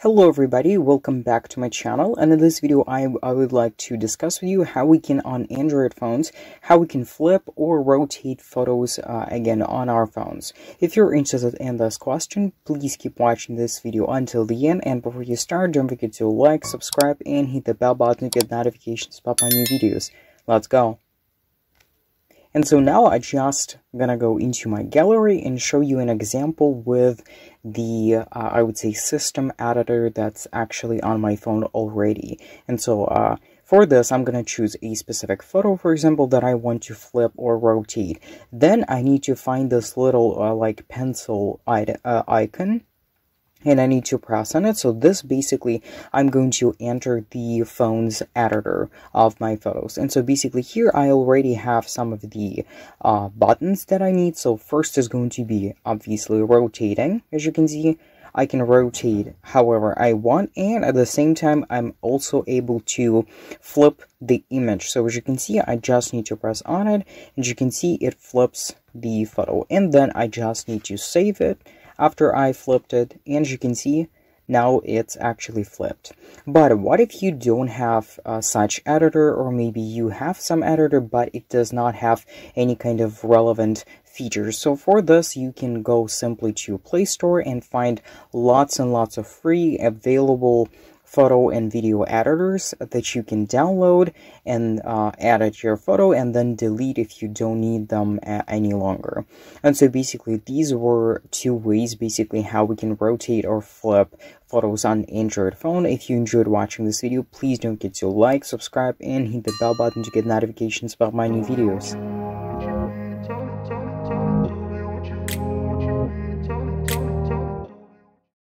Hello everybody, welcome back to my channel and in this video I, I would like to discuss with you how we can on Android phones, how we can flip or rotate photos uh, again on our phones. If you're interested in this question, please keep watching this video until the end and before you start don't forget to like, subscribe and hit the bell button to get notifications about my new videos. Let's go! And so now I just gonna go into my gallery and show you an example with the, uh, I would say, system editor that's actually on my phone already. And so uh, for this, I'm gonna choose a specific photo, for example, that I want to flip or rotate. Then I need to find this little uh, like pencil uh, icon and I need to press on it. So this basically, I'm going to enter the phone's editor of my photos. And so basically here, I already have some of the uh, buttons that I need. So first is going to be obviously rotating, as you can see. I can rotate however I want and at the same time I'm also able to flip the image so as you can see I just need to press on it and you can see it flips the photo and then I just need to save it after I flipped it, and as you can see, now it's actually flipped. But what if you don't have uh, such editor, or maybe you have some editor, but it does not have any kind of relevant features. So for this, you can go simply to Play Store and find lots and lots of free available photo and video editors that you can download and uh, add it to your photo and then delete if you don't need them any longer. And so basically these were two ways basically how we can rotate or flip photos on Android phone. If you enjoyed watching this video, please don't forget to like, subscribe, and hit the bell button to get notifications about my new videos.